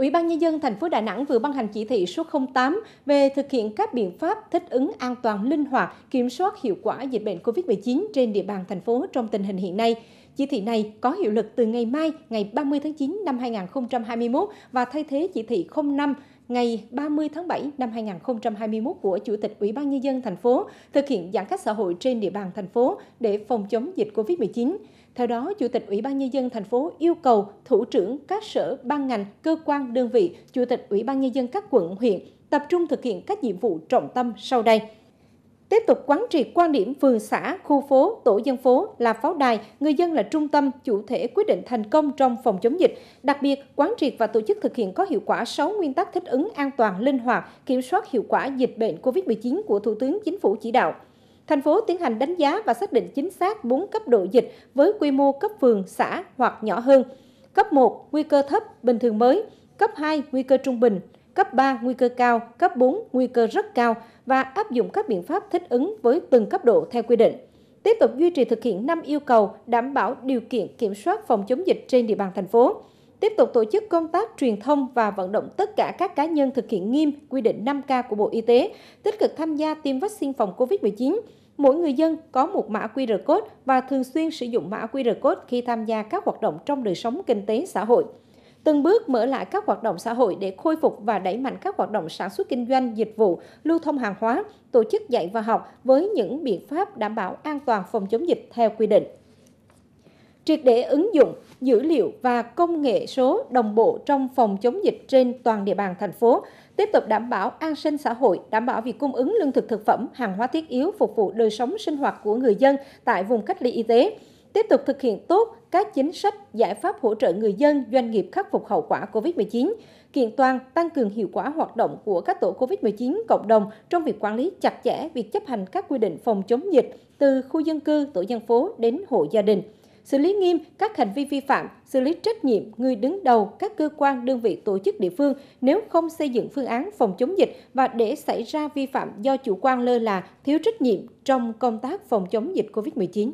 Ủy ban Nhân dân thành phố Đà Nẵng vừa ban hành chỉ thị số 08 về thực hiện các biện pháp thích ứng an toàn linh hoạt, kiểm soát hiệu quả dịch bệnh COVID-19 trên địa bàn thành phố trong tình hình hiện nay. Chỉ thị này có hiệu lực từ ngày mai, ngày 30 tháng 9 năm 2021 và thay thế chỉ thị 05 ngày 30 tháng 7 năm 2021 của Chủ tịch Ủy ban Nhân dân thành phố thực hiện giãn cách xã hội trên địa bàn thành phố để phòng chống dịch COVID-19. Theo đó, Chủ tịch Ủy ban Nhân dân thành phố yêu cầu thủ trưởng các sở, ban ngành, cơ quan, đơn vị, Chủ tịch Ủy ban Nhân dân các quận, huyện tập trung thực hiện các nhiệm vụ trọng tâm sau đây tiếp tục quán triệt quan điểm phường xã, khu phố, tổ dân phố là pháo đài, người dân là trung tâm, chủ thể quyết định thành công trong phòng chống dịch. Đặc biệt, quán triệt và tổ chức thực hiện có hiệu quả 6 nguyên tắc thích ứng an toàn, linh hoạt, kiểm soát hiệu quả dịch bệnh COVID-19 của Thủ tướng Chính phủ chỉ đạo. Thành phố tiến hành đánh giá và xác định chính xác 4 cấp độ dịch với quy mô cấp phường, xã hoặc nhỏ hơn. Cấp 1, nguy cơ thấp, bình thường mới. Cấp 2, nguy cơ trung bình cấp 3 nguy cơ cao, cấp 4 nguy cơ rất cao và áp dụng các biện pháp thích ứng với từng cấp độ theo quy định. Tiếp tục duy trì thực hiện 5 yêu cầu đảm bảo điều kiện kiểm soát phòng chống dịch trên địa bàn thành phố. Tiếp tục tổ chức công tác truyền thông và vận động tất cả các cá nhân thực hiện nghiêm quy định 5K của Bộ Y tế, tích cực tham gia tiêm vaccine phòng COVID-19. Mỗi người dân có một mã QR code và thường xuyên sử dụng mã QR code khi tham gia các hoạt động trong đời sống kinh tế xã hội từng bước mở lại các hoạt động xã hội để khôi phục và đẩy mạnh các hoạt động sản xuất kinh doanh, dịch vụ, lưu thông hàng hóa, tổ chức dạy và học với những biện pháp đảm bảo an toàn phòng chống dịch theo quy định. Triệt để ứng dụng dữ liệu và công nghệ số đồng bộ trong phòng chống dịch trên toàn địa bàn thành phố, tiếp tục đảm bảo an sinh xã hội, đảm bảo việc cung ứng lương thực thực phẩm, hàng hóa thiết yếu phục vụ đời sống sinh hoạt của người dân tại vùng cách ly y tế, tiếp tục thực hiện tốt các chính sách, giải pháp hỗ trợ người dân, doanh nghiệp khắc phục hậu quả COVID-19, kiện toàn tăng cường hiệu quả hoạt động của các tổ COVID-19 cộng đồng trong việc quản lý chặt chẽ việc chấp hành các quy định phòng chống dịch từ khu dân cư, tổ dân phố đến hộ gia đình xử lý nghiêm các hành vi vi phạm, xử lý trách nhiệm người đứng đầu các cơ quan đơn vị tổ chức địa phương nếu không xây dựng phương án phòng chống dịch và để xảy ra vi phạm do chủ quan lơ là, thiếu trách nhiệm trong công tác phòng chống dịch COVID-19.